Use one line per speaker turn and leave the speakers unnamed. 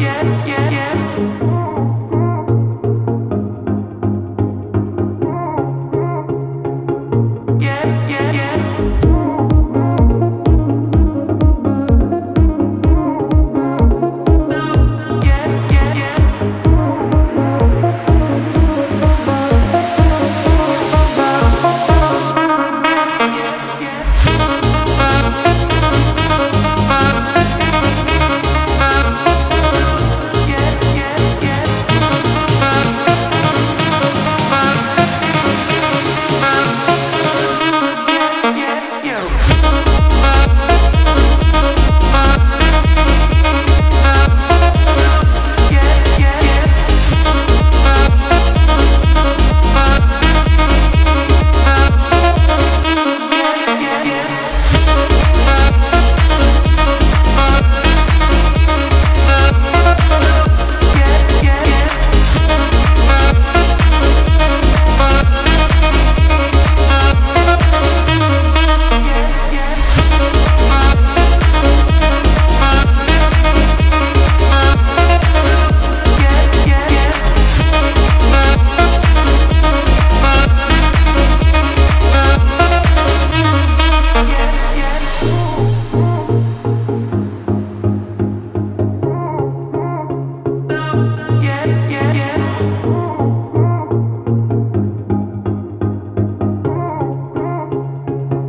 yeah, yeah.